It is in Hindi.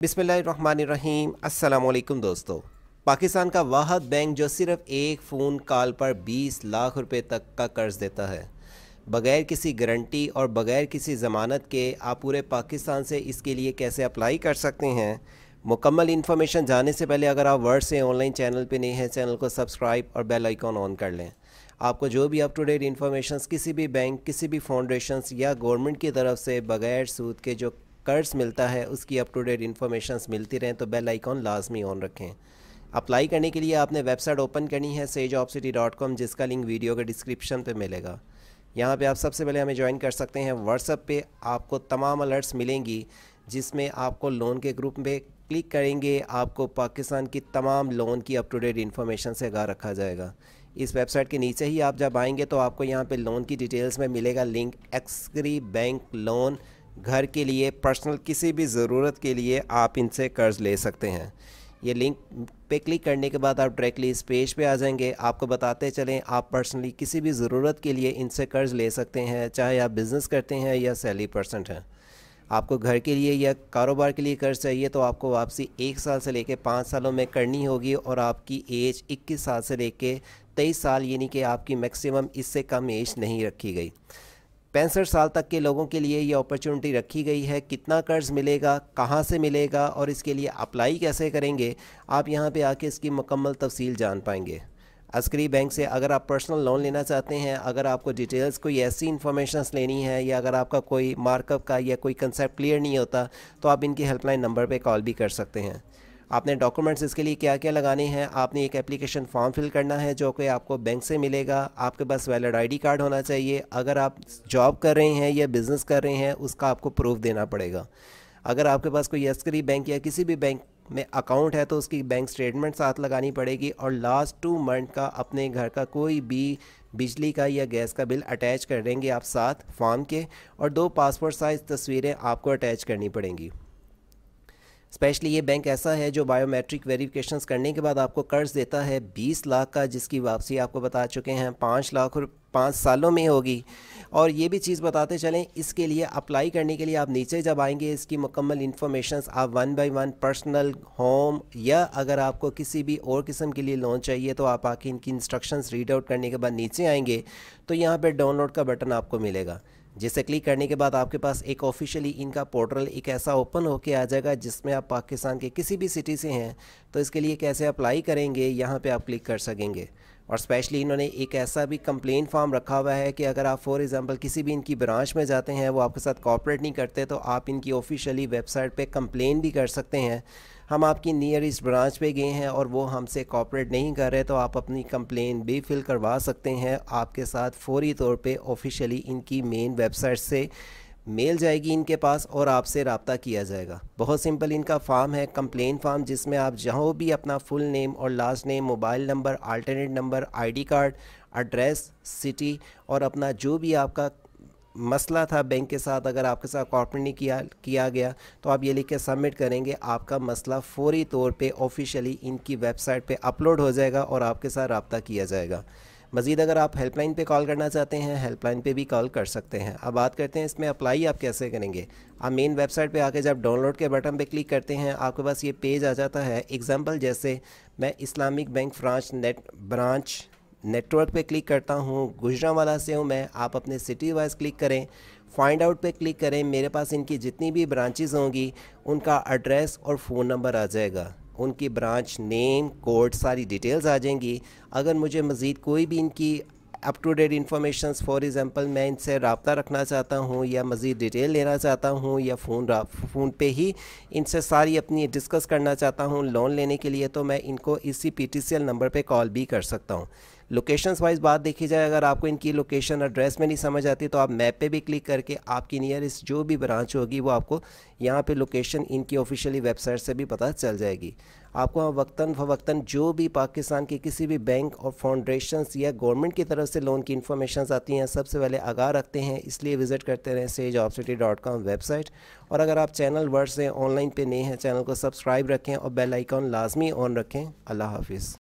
बिसमीम अस्सलाम दोस्तों। पाकिस्तान का वाहद बैंक जो सिर्फ़ एक फ़ोन कॉल पर 20 लाख रुपए तक का कर्ज़ देता है, बग़ैर किसी गारंटी और बग़ैर किसी ज़मानत के आप पूरे पाकिस्तान से इसके लिए कैसे अप्लाई कर सकते हैं? मुकम्मल इन्फॉर्मेशन जाने से पहले अगर आप वर्ड से ऑनलाइन चैनल पे नहीं हैं, चैनल को सब्सक्राइब और बेल आइकॉन ऑन कर लें। आपको जो भी अप टू डेट इन्फॉर्मेशन किसी भी बैंक, किसी भी फाउंडेशन या गवर्नमेंट की तरफ़ से बग़ैर सूद के जो कर्ज मिलता है, उसकी अप टू डेट इन्फॉर्मेशन मिलती रहें तो बेल आइकॉन लाजमी ऑन रखें। अप्लाई करने के लिए आपने वेबसाइट ओपन करनी है सेज ऑफ़ सिटी डॉट कॉम जिसका लिंक वीडियो के डिस्क्रिप्शन पे मिलेगा। यहाँ पे आप सबसे पहले हमें ज्वाइन कर सकते हैं व्हाट्सअप पे आपको तमाम अलर्ट्स मिलेंगी, जिसमें आपको लोन के ग्रुप में क्लिक करेंगे, आपको पाकिस्तान की तमाम लोन की अप टू डेट इन्फॉर्मेशन से आगाह रखा जाएगा। इस वेबसाइट के नीचे ही आप जब आएँगे तो आपको यहाँ पे लोन की डिटेल्स में मिलेगा लिंक एक्सक्री बैंक लोन घर के लिए पर्सनल किसी भी ज़रूरत के लिए आप इनसे कर्ज़ ले सकते हैं। ये लिंक पे क्लिक करने के बाद आप डायरेक्टली इस पेज पे आ जाएँगे। आपको बताते चलें, आप पर्सनली किसी भी ज़रूरत के लिए इनसे कर्ज़ ले सकते हैं, चाहे आप बिज़नेस करते हैं या सैलरी पर्सन हैं। आपको घर के लिए या कारोबार के लिए कर्ज़ चाहिए तो आपको वापसी एक साल से लेकर पाँच सालों में करनी होगी और आपकी एज इक्कीस साल से लेकर तेईस साल यानी कि आपकी मैक्सिमम इससे कम एज नहीं रखी गई। पैंसठ साल तक के लोगों के लिए ये अपॉर्चुनिटी रखी गई है। कितना कर्ज़ मिलेगा, कहाँ से मिलेगा और इसके लिए अप्लाई कैसे करेंगे, आप यहाँ पे आके इसकी मुकम्मल तफसील जान पाएँगे। अस्करी बैंक से अगर आप पर्सनल लोन लेना चाहते हैं, अगर आपको डिटेल्स कोई ऐसी इन्फॉर्मेशन लेनी है या अगर आपका कोई मार्कअप का या कोई कंसेप्ट क्लियर नहीं होता तो आप इनकी हेल्पलाइन नंबर पर कॉल भी कर सकते हैं। आपने डॉक्यूमेंट्स इसके लिए क्या क्या लगाने हैं? आपने एक एप्लीकेशन फॉर्म फिल करना है जो कि आपको बैंक से मिलेगा। आपके पास वैलिड आईडी कार्ड होना चाहिए। अगर आप जॉब कर रहे हैं या बिज़नेस कर रहे हैं, उसका आपको प्रूफ देना पड़ेगा। अगर आपके पास कोई यस्करी बैंक या किसी भी बैंक में अकाउंट है तो उसकी बैंक स्टेटमेंट साथ लगानी पड़ेगी और लास्ट टू मंथ का अपने घर का कोई भी बिजली का या गैस का बिल अटैच कर देंगे आप साथ फॉर्म के और दो पासपोर्ट साइज़ तस्वीरें आपको अटैच करनी पड़ेंगी। स्पेशली ये बैंक ऐसा है जो बायोमेट्रिक वेरिफिकेशंस करने के बाद आपको कर्ज देता है 20 लाख का, जिसकी वापसी आपको बता चुके हैं पाँच लाख और पाँच सालों में होगी। और ये भी चीज़ बताते चलें, इसके लिए अप्लाई करने के लिए आप नीचे जब आएँगे, इसकी मुकम्मल इन्फॉर्मेशन आप one by one personal home या अगर आपको किसी भी और किस्म के लिए लोन चाहिए तो आप आके इनकी इंस्ट्रक्शंस रीड आउट करने के बाद नीचे आएँगे तो यहाँ पर डाउनलोड का बटन आपको मिलेगा। जिसे क्लिक करने के बाद आपके पास एक ऑफिशियली इनका पोर्टल एक ऐसा ओपन होके आ जाएगा जिसमें आप पाकिस्तान के किसी भी सिटी से हैं तो इसके लिए कैसे अप्लाई करेंगे, यहाँ पे आप क्लिक कर सकेंगे। और स्पेशली इन्होंने एक ऐसा भी कंप्लेन फॉर्म रखा हुआ है कि अगर आप फॉर एग्ज़ाम्पल किसी भी इनकी ब्रांच में जाते हैं, वो आपके साथ कॉपरेट नहीं करते तो आप इनकी ऑफिशियली वेबसाइट पे कंप्लेन भी कर सकते हैं। हम आपकी नियरेस्ट ब्रांच पे गए हैं और वो हमसे कॉपरेट नहीं कर रहे तो आप अपनी कंप्लेन भी फिल करवा सकते हैं। आपके साथ फौरी तौर पे ऑफिशियली इनकी मेन वेबसाइट से मेल जाएगी इनके पास और आपसे रबता किया जाएगा। बहुत सिंपल इनका फॉर्म है कंप्लेन फॉर्म जिसमें आप जहाँ भी अपना फुल नेम और last name mobile number alternate number ID card address city और अपना जो भी आपका मसला था बैंक के साथ, अगर आपके साथ कॉपरेट नहीं किया किया गया तो आप ये लिख के सबमिट करेंगे, आपका मसला फौरी तौर पे ऑफिशियली इनकी वेबसाइट पे अपलोड हो जाएगा और आपके साथ रबता किया जाएगा। मज़ीद अगर आप हेल्पलाइन पे कॉल करना चाहते हैं हेल्पलाइन पे भी कॉल कर सकते हैं। अब बात करते हैं, इसमें अप्लाई आप कैसे करेंगे? आप मेन वेबसाइट पे आके जब डाउनलोड के बटन पे क्लिक करते हैं, आपके पास ये पेज आ जाता है। एग्जांपल जैसे मैं Islamic bank branch net branch network पे क्लिक करता हूँ, गुजरावाला से हूँ मैं, आप अपने सिटी वाइज क्लिक करें फाइंड आउट पे क्लिक करें, मेरे पास इनकी जितनी भी ब्रांचेस होंगी, उनका एड्रेस और फ़ोन नंबर आ जाएगा। उनकी ब्रांच नेम कोड सारी डिटेल्स आ जाएँगी। अगर मुझे मज़ीद कोई भी इनकी up to date information for example मैं इनसे रबता रखना चाहता हूँ या मज़ीद डिटेल लेना चाहता हूँ या फ़ोन फ़ोन पे ही इनसे सारी अपनी डिस्कस करना चाहता हूँ लोन लेने के लिए तो मैं इनको इसी P T C L number पर कॉल भी कर सकता हूँ। लोकेशंस वाइज बात देखी जाए, अगर आपको इनकी लोकेशन एड्रेस में नहीं समझ आती तो आप मैप पे भी क्लिक करके आपकी नियरेस्ट जो भी ब्रांच होगी, वो आपको यहाँ पे लोकेशन इनकी ऑफिशियली वेबसाइट से भी पता चल जाएगी। आपको वक्ता फ़वक्ता जो भी पाकिस्तान के किसी भी बैंक और फाउंडेशन या गवर्नमेंट की तरफ़ से लोन की इन्फॉर्मेशन आती हैं, सबसे पहले आगाह रखते हैं, इसलिए विज़िट करते रहें से job city dot com website और अगर आप चैनल वर्ड से ऑनलाइन पे नए हैं चैनल को सब्सक्राइब रखें और बेल आइकॉन लाजमी ऑन रखें। अल्लाह हाफिज़।